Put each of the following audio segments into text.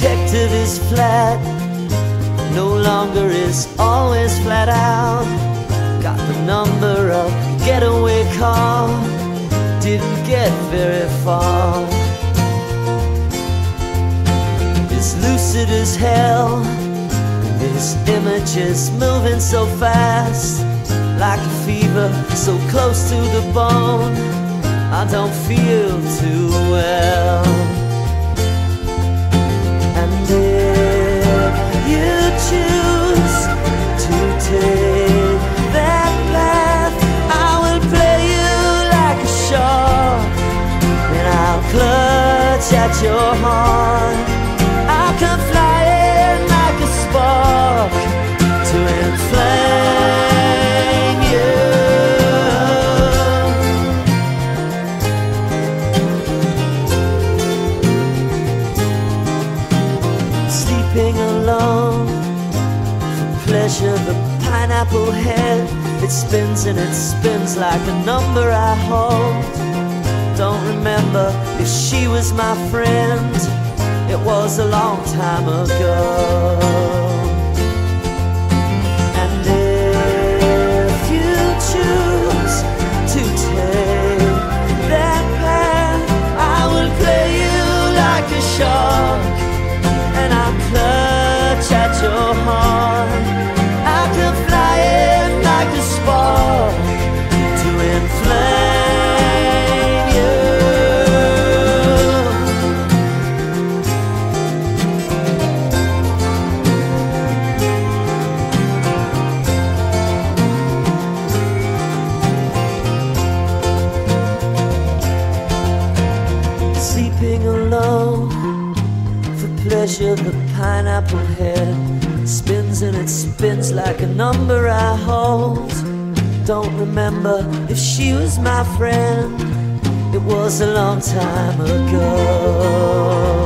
lucid is flat, no longer is always flat out. Got the number of getaway car, didn't get very far. It's lucid as hell, this image is moving so fast, like a fever so close to the bone. I don't feel too well. At your heart. I'll come flying like a spark to inflame you. sleeping alone for pleasure the pineapple head it spins and it spins like a number i hold don't remember if she was my friend. It was a long time ago Alone for pleasure the pineapple head spins and it spins like a number I hold. Don't remember if she was my friend. It was a long time ago.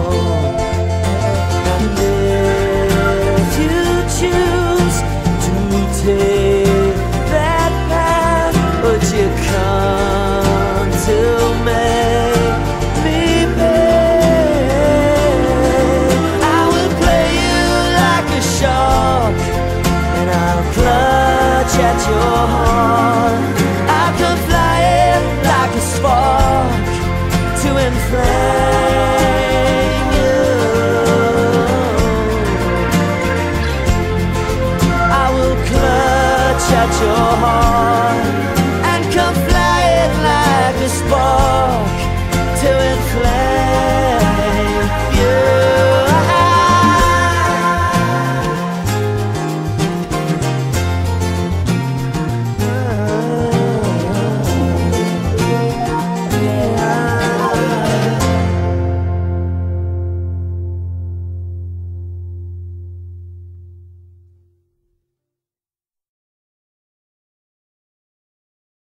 at your heart.